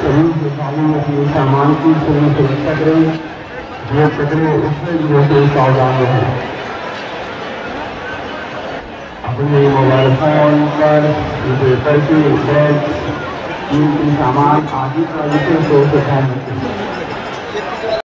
अपने सामान की सभी सुरक्षा उसमें जो सावधान रहें अपने मोबाइल फ़ोन पर, पेपर पैसे बैग कीमती सामान आदि का विशेष रूप से ध्यान रखें।